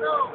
no.